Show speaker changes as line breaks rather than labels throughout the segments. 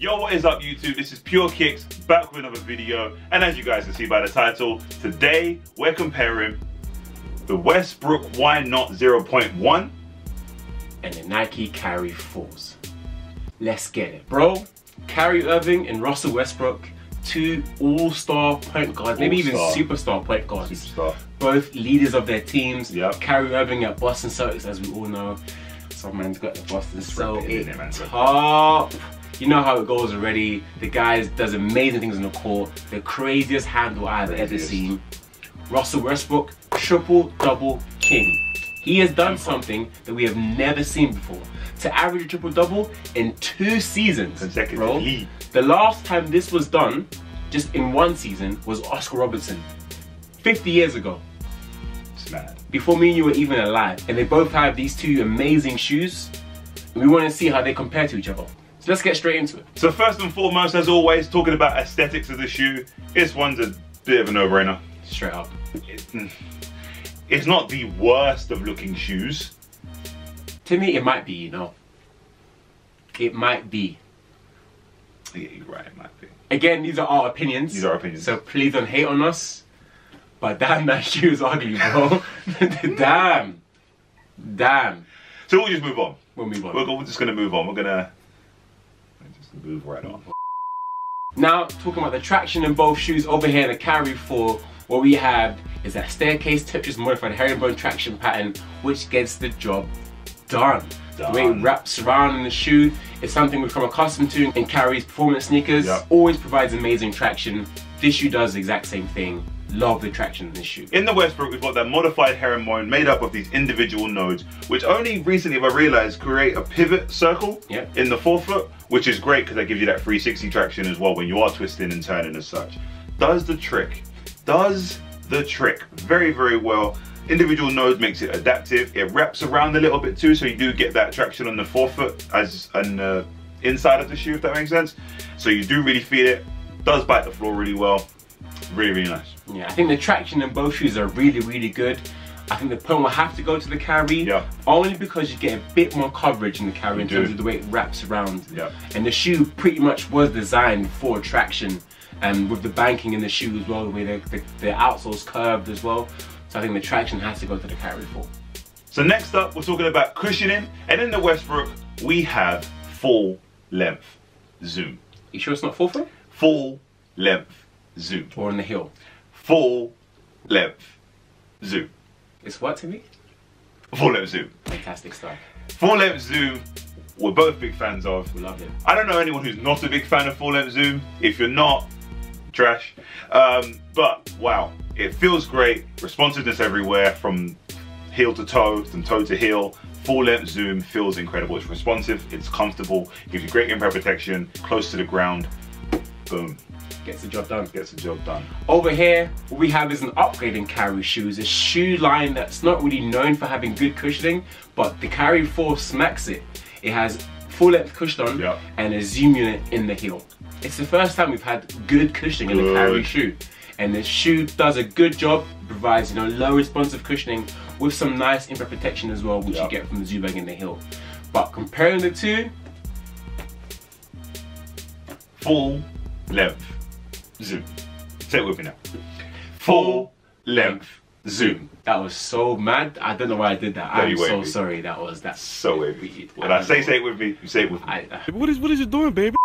Yo, what is up YouTube? This is Pure Kicks, back with another video. And as you guys can see by the title, today we're comparing the Westbrook Why Not 0.1
and the Nike Kyrie 4s. Let's get it. Bro, Kyrie Irving and Russell Westbrook, two all-star point guards, maybe even superstar point guards.
superstar.
Both leaders of their teams.
Yep.
Kyrie Irving at Boston Celtics, as we all know. Some man's got the Boston
rep it, innit,
Celtics top. You know how it goes already. The guy does amazing things on the court. The craziest handle I've ever seen. Russell Westbrook, triple double king. He has done something that we have never seen before. To average a triple double in two seasons, bro. The last time this was done, just in one season, was Oscar Robertson, 50 years ago.
It's mad.
Before me and you were even alive, and they both have these two amazing shoes. And we want to see how they compare to each other. So let's get straight into it.
So first and foremost, as always, talking about aesthetics of the shoe, this one's a bit of a no-brainer.
Straight up.
Mm, It's not the worst of looking shoes.
To me, it might be, you know. It might be.
Yeah, you're right, it might be.
Again, these are our opinions.
These are our opinions.
So please don't hate on us. But damn, that shoe is ugly, bro. damn. Damn.
So we'll just move on.
We'll move on.
We're, we're just gonna move on. We're gonna just move right on.
Now, talking about the traction in both shoes, over here the Kyrie 4, what we have is that staircase Tetris modified herringbone traction pattern, which gets the job done. The way it wraps around in the shoe is something we've become accustomed to in Kyrie's performance sneakers.
Yep.
Always provides amazing traction. This shoe does the exact same thing. Love the traction in this shoe.
In the Westbrook, we've got that modified herringbone made up of these individual nodes, which only recently have I realized create a pivot circle
Yep.
in the forefoot, which is great because that gives you that 360 traction as well when you are twisting and turning as such. Does the trick. Does the trick very, very well. Individual nodes makes it adaptive. It wraps around a little bit too, so you do get that traction on the forefoot as on the inside of the shoe, if that makes sense. So you do really feel it. Does bite the floor really well. Really, really nice.
Yeah, I think the traction in both shoes are really, really good. I think the point will have to go to the Kyrie,
Yeah.
only because you get a bit more coverage in the Kyrie in
You
terms of the way it wraps around.
Yeah.
And the shoe pretty much was designed for traction, and with the banking in the shoe as well, the way the, the, the outsole's curved as well. So I think the traction has to go to the Kyrie for.
So next up, we're talking about cushioning, and in the Westbrook, we have full length zoom.
You sure it's not full foot?
Full length zoom.
Or on the heel?
Full length zoom.
It's what to me?
Full length zoom.
Fantastic stuff.
Full length zoom, we're both big fans of.
We love it.
I don't know anyone who's not a big fan of full length zoom. If you're not, trash. Um, but wow, it feels great. Responsiveness everywhere from heel to toe, from toe to heel. Full length zoom feels incredible. It's responsive, it's comfortable, gives you great impact protection, close to the ground. Boom,
Gets the job done.
gets the job done.
Over here, what we have is an upgrade in Kyrie shoes, a shoe line that's not really known for having good cushioning, but the Kyrie 4 smacks it. It has full length cushion
Yeah.
and a zoom unit in the heel. It's the first time we've had good cushioning in a
Kyrie
shoe. And the shoe does a good job, provides you know low responsive cushioning with some nice impact protection as well, which
Yeah.
you get from the Zubag in the heel. But comparing the two,
Full length zoom. Say it with me now. Full length zoom.
that was so mad. I don't know why I did that.
Very
I'm so sorry. That was that's
So wavy. When I say say it with me, you say it with me.
I, uh,
What is what is it doing, baby?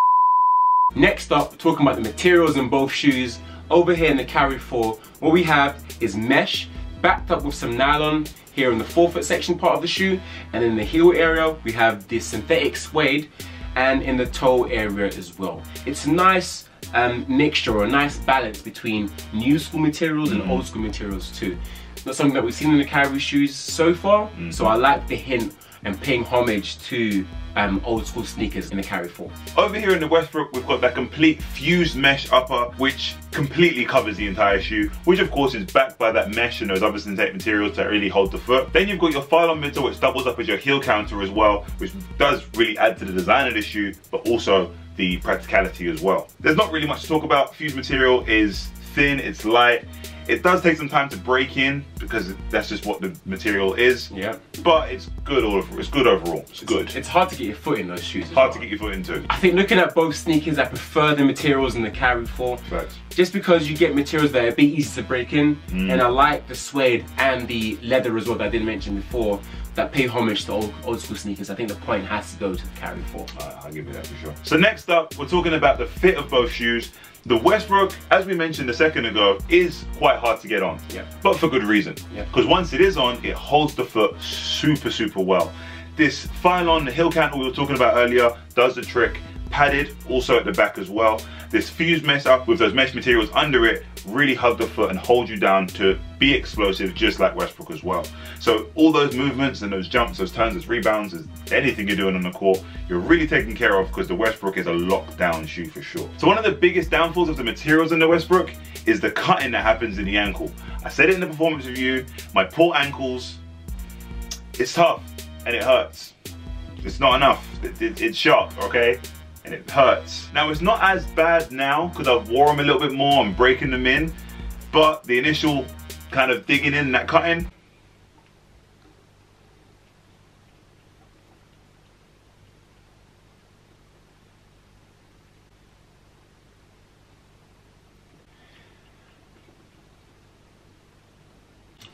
Next up, talking about the materials in both shoes. Over here in the Kyrie 4, what we have is mesh backed up with some nylon here in the forefoot section part of the shoe. And in the heel area, we have this synthetic suede and in the toe area as well. It's nice um, mixture or a nice balance between new school materials and old school materials too. Not something that we've seen in the Kyrie shoes so far, so I like the hint and paying homage to um, old school sneakers in the Kyrie 4.
Over here in the Westbrook, we've got that complete fused mesh upper, which completely covers the entire shoe, which of course is backed by that mesh and those other synthetic materials that really hold the foot. Then you've got your phylon midsole, which doubles up as your heel counter as well, which does really add to the design of the shoe, but also the practicality as well. There's not really much to talk about. Fuse material is thin, it's light, It does take some time to break in because that's just what the material is.
Yeah.
But it's good all over. It's good overall. It's good.
It's hard to get your foot in those shoes.
hard
well.
to get your foot into.
I think looking at both sneakers, I prefer the materials in the Kyrie 4.
Facts.
Just because you get materials that are a bit easy to break in,
Mm.
and I like the suede and the leather as well that I didn't mention before that pay homage to old, old school sneakers. I think the point has to go to the Kyrie 4.
Uh, I'll give you that for sure. So next up, we're talking about the fit of both shoes. The Westbrook, as we mentioned a second ago, is quite hard to get on.
Yeah.
But for good reason.
Yeah.
Because once it is on, it holds the foot super, super well. This Phylon heel counter we were talking about earlier does the trick. Padded, also at the back as well. This fuse mesh up with those mesh materials under it really hug the foot and hold you down to be explosive just like Westbrook as well. So all those movements and those jumps, those turns, those rebounds, anything you're doing on the court, you're really taken care of because the Westbrook is a lockdown shoe for sure. So one of the biggest downfalls of the materials in the Westbrook is the cutting that happens in the ankle. I said it in the performance review, my poor ankles, it's tough and it hurts. It's not enough. It- it- it's sharp, okay? And it hurts. Now it's not as bad now because I've wore them a little bit more and breaking them in, but the initial kind of digging in that cutting,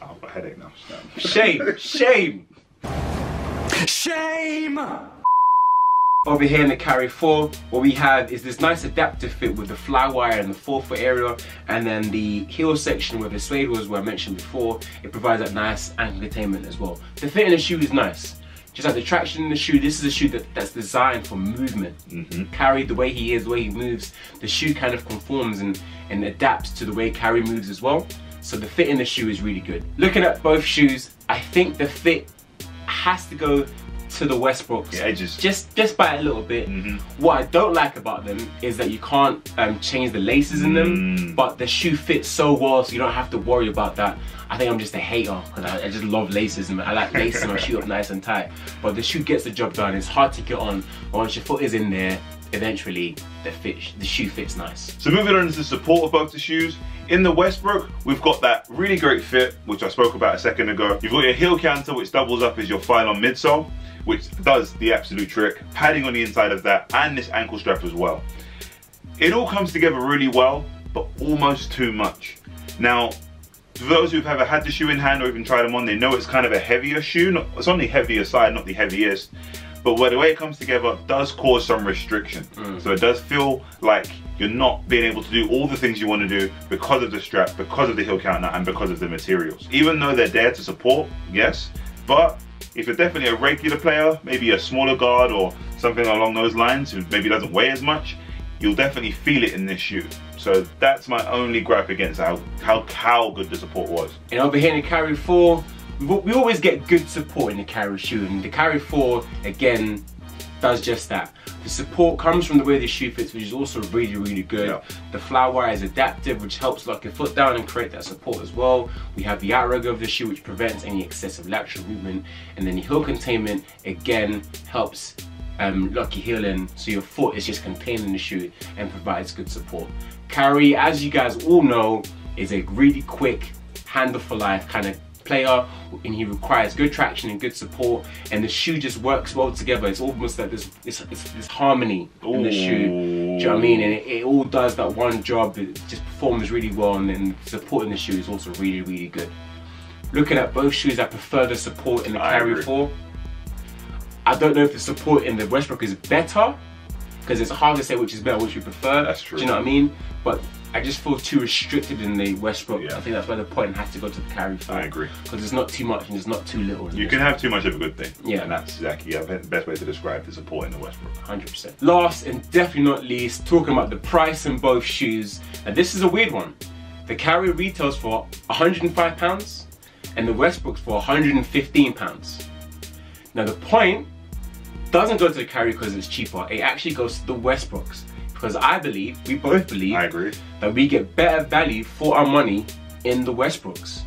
Oh, I've got a headache now.
Shame, shame.
Shame!
Over here in the Kyrie 4, what we have is this nice adaptive fit with the fly wire in the forefoot area, and then the heel section where the suede was, where I mentioned before, it provides that nice ankle containment as well. The fit in the shoe is nice. Just like the traction in the shoe, this is a shoe that, that's designed for movement. Mm-hmm. Kyrie, the way he is, the way he moves, the shoe kind of conforms and, and adapts to the way Kyrie moves as well. So the fit in the shoe is really good. Looking at both shoes, I think the fit has to go to the Westbrooks.
The edges.
Just just by a little bit.
Mhm.
What I don't like about them is that you can't um, change the laces in them,
Mm.
but the shoe fits so well, so you don't have to worry about that. I think I'm just a hater because I, I just love laces and I like laces in my shoe up nice and tight. But the shoe gets the job done. It's hard to get on. Once your foot is in there, eventually the fit the shoe fits nice.
So moving on to the support of both the shoes. In the Westbrook, we've got that really great fit, which I spoke about a second ago. You've got your heel counter, which doubles up as your Phylon midsole, which does the absolute trick. Padding on the inside of that, and this ankle strap as well. It all comes together really well, but almost too much. Now, for those who've ever had the shoe in hand or even tried them on, they know it's kind of a heavier shoe. Not, it's on the heavier side, not the heaviest. But where the way it comes together does cause some restriction. Mm. So it does feel like you're not being able to do all the things you want to do because of the strap, because of the heel counter, and because of the materials. Even though they're there to support, yes, but if you're definitely a regular player, maybe a smaller guard or something along those lines, who maybe doesn't weigh as much, you'll definitely feel it in this shoe. So that's my only gripe against how how, how good the support was.
And over here in Kyrie 4, we we always get good support in the Kyrie shoe. And the Kyrie 4, again, does just that. The support comes from the way the shoe fits, which is also really, really good.
Yeah.
The fly wire is adaptive, which helps lock your foot down and create that support as well. We have the outrigger of the shoe, which prevents any excessive lateral movement. And then the heel containment, again, helps um, lock your heel in so your foot is just contained in the shoe and provides good support. Kyrie, as you guys all know, is a really quick, handle for life kind of player and he requires good traction and good support and the shoe just works well together it's almost like this this, this, this harmony in the shoe do you know what I mean and it, it all does that one job it just performs really well and then supporting the shoe is also really really good looking at both shoes I prefer the support in the
I
Kyrie
agree.
4 I don't know if the support in the Westbrook is better because it's hard to say which is better, which we prefer.
That's true.
Do you know what I mean? But I just feel too restricted in the Westbrook.
Yeah.
I think that's where the point has to go to the Kyrie.
I agree.
Because there's not too much and there's not too little.
You can have too much of a good thing.
Yeah.
And that's exactly yeah, the best way to describe the support in the Westbrook.
100%. Last and definitely not least, talking about the price in both shoes. And this is a weird one. The Kyrie retails for 105 pounds, and the Westbrooks for 115 pounds. Now the point doesn't go to the Kyrie because it's cheaper. It actually goes to the Westbrooks because I believe, we both believe,
I agree.
that we get better value for our money in the Westbrooks.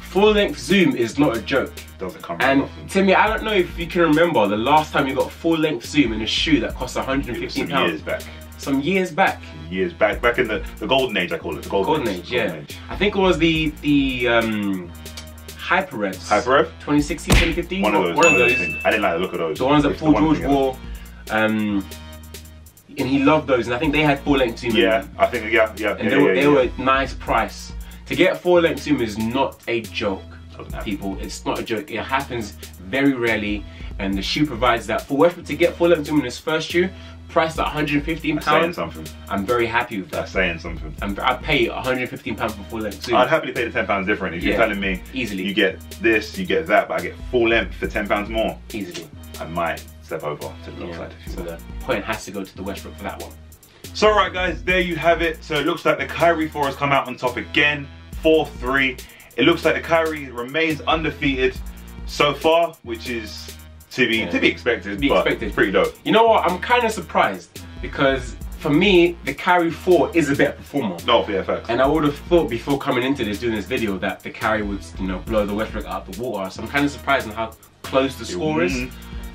Full length zoom is not a joke.
Doesn't come
And
often.
Timmy, I don't know if you can remember the last time you got full length zoom in a shoe that cost
It was
115
some years
pounds.
back.
some years back.
Years back, back in the, the golden age, I call it the golden,
Golden
age.
Age, yeah. I think it was the the um, Hyper Revs.
Hyper Rev?
2016, 2015.
One of those.
One of those.
things. I didn't like the look of those.
The ones that Paul George wore. Um, and he loved those, and I think they had full length Zuma.
Yeah, I think yeah, yeah.
And
yeah,
they were
yeah,
they were nice price. To get full length Zuma is not a joke, people. It's not a joke. It happens very rarely, and the shoe provides that. For Westbrook to get full length Zuma in his first shoe, priced at 115
That's saying
pounds,
something.
I'm very happy with that.
That's saying something.
I'm, I pay 115 pounds for full length Zuma.
I'd happily pay the ten pounds different if you're telling me
easily.
you get this, you get that, but I get full length for ten pounds more.
easily.
I might step over to the
Yeah.
side.
So the point has to go to the Westbrook for that one.
So alright guys, there you have it. So it looks like the Kyrie 4 has come out on top again, 4-3. It looks like the Kyrie remains undefeated so far, which is to be
Yeah.
to be expected.
To be
but
expected.
It's pretty dope.
You know what? I'm kind of surprised because for me, the Kyrie 4 is a better performer.
No, yeah, facts.
And I would have thought before coming into this, doing this video, that the Kyrie would, you know, blow the Westbrook out of the water. So I'm kind of surprised on how close the score is.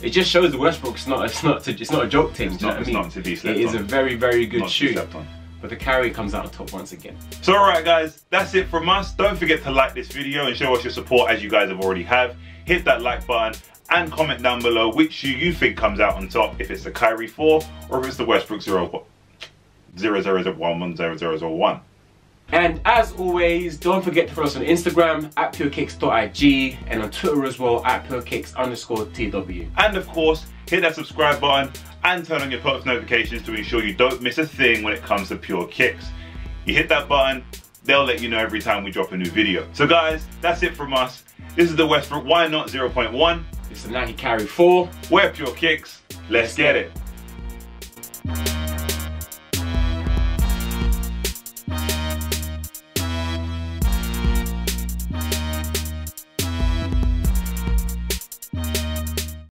It just shows the Westbrook's not, it's not, it's not a joke team.
It's
do you know
not- it's not to be slept
It is
on.
a very, very good
to
shoe. But the Kyrie comes out on top once again.
So alright guys, that's it from us. Don't forget to like this video and show us your support as you guys have already have. Hit that like button and comment down below which shoe you think comes out on top, if it's the Kyrie 4 or if it's the Westbrook 0 00011001.
And as always, don't forget to follow us on Instagram at purekicks.ig and on Twitter as well at purekicks underscore TW.
And of course, hit that subscribe button and turn on your post notifications to ensure you don't miss a thing when it comes to Pure Kicks. You hit that button, they'll let you know every time we drop a new video. So guys, that's it from us. This is the Westbrook Why Not 0.1.
It's the Nike Kyrie 4.
We're Pure Kicks. Let's get it.